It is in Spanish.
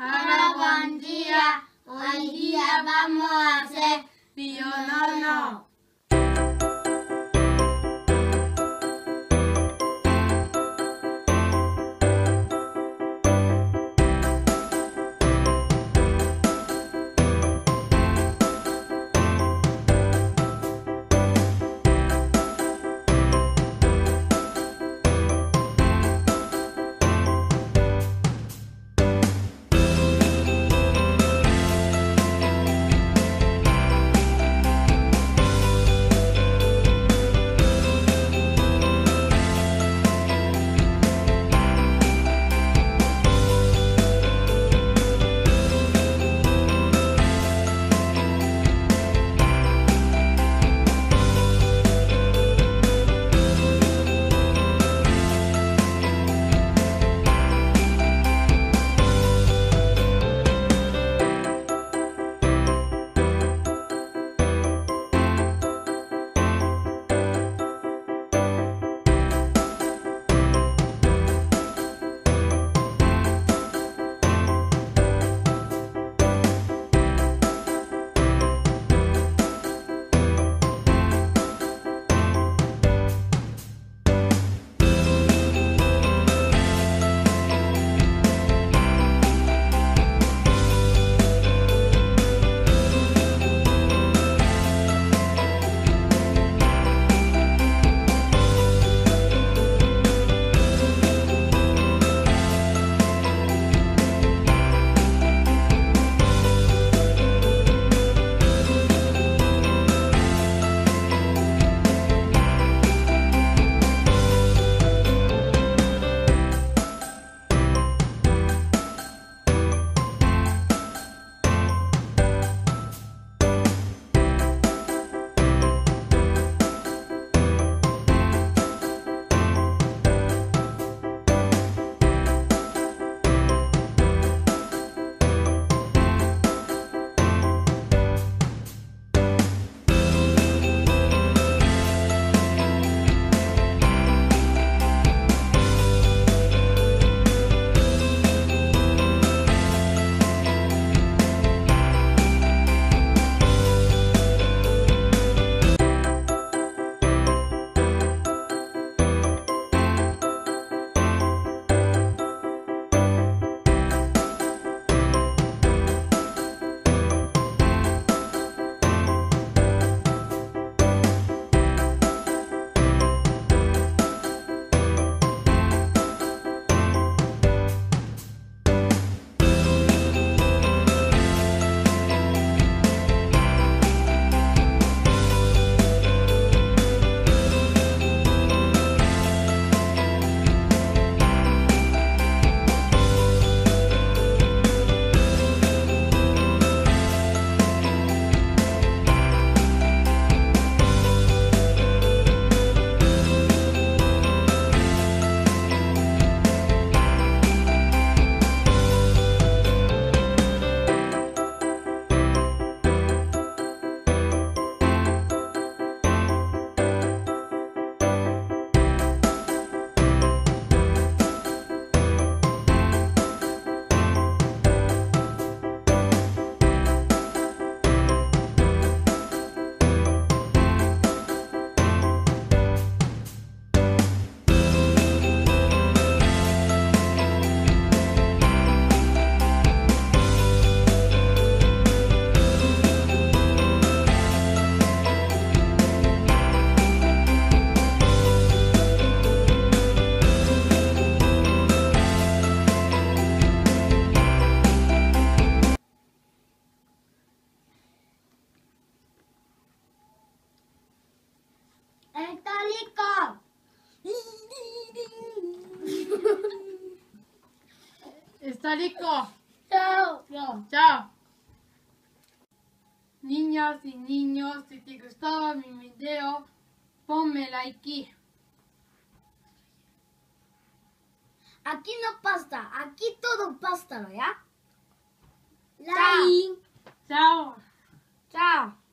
Hola, buen día. Hoy día vamos a hacer. ¡Está Talico. Chao. No, chao. Niñas y niños, si te gustaba mi video, ponme like. Aquí no pasta, aquí todo pasta, ¿ya? Like. Chao. Chao. Chao.